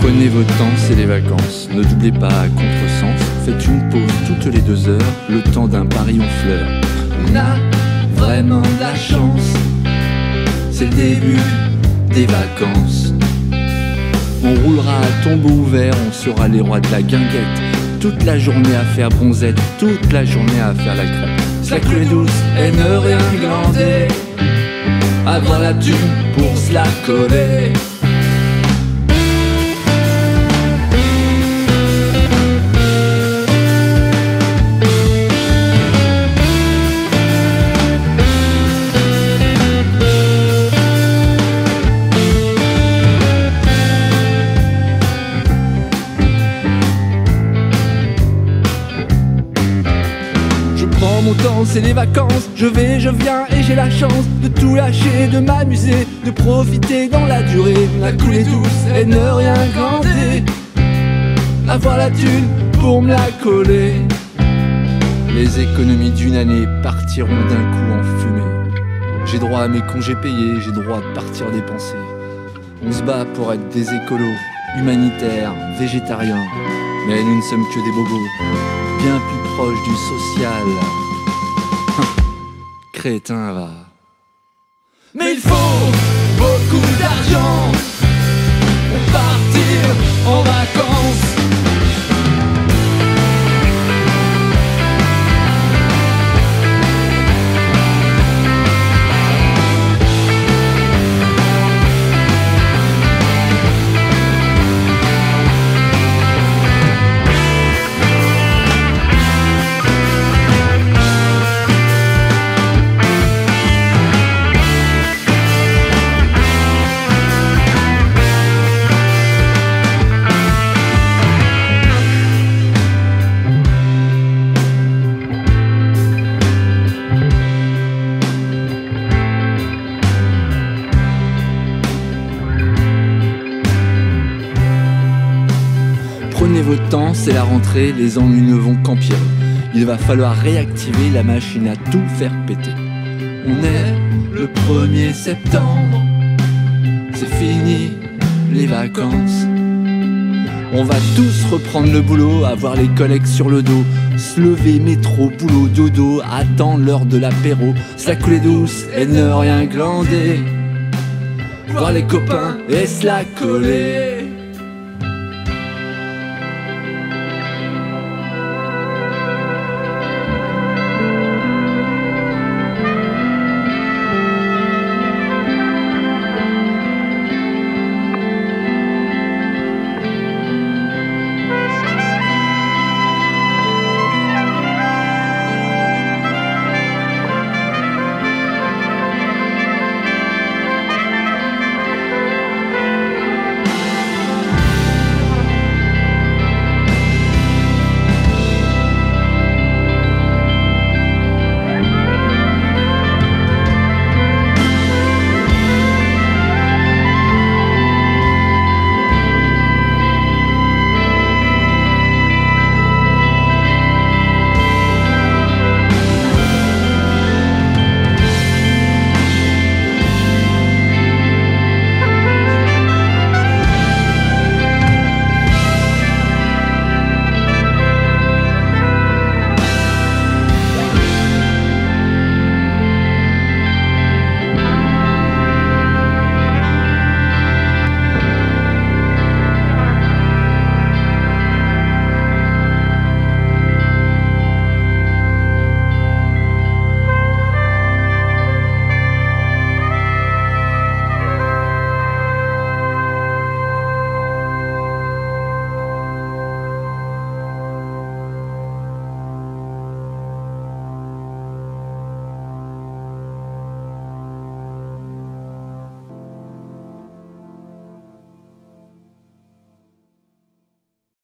Prenez votre temps, c'est les vacances. Ne doublez pas à contresens. Faites une pause toutes les deux heures, le temps d'un pari en fleurs. On a vraiment de la chance. C'est le début des vacances. On roulera à tombeau ouvert, on sera les rois de la guinguette. Toute la journée à faire bronzette, toute la journée à faire la la couler douce et ne rien glander. Avoir la thune pour se la coller. Prends mon temps, c'est les vacances. Je vais, je viens et j'ai la chance de tout lâcher, de m'amuser, de profiter dans la durée. La couler douce et ne rien glander. Avoir la thune pour me la coller. Les économies d'une année partiront d'un coup en fumée. J'ai droit à mes congés payés, j'ai droit de partir dépenser. On se bat pour être des écolos, humanitaires, végétariens. Mais nous ne sommes que des bobos, bien plus proches du social. Crétin va. Mais il faut beaucoup d'argent Prenez votre temps, c'est la rentrée, les ennuis ne vont qu'empirer. Il va falloir réactiver la machine à tout faire péter. On est le 1er septembre, c'est fini les vacances. On va tous reprendre le boulot, avoir les collègues sur le dos, se lever, métro, boulot, dodo, attendre l'heure de l'apéro, se la douce et ne rien glander. Voir les copains et se la coller.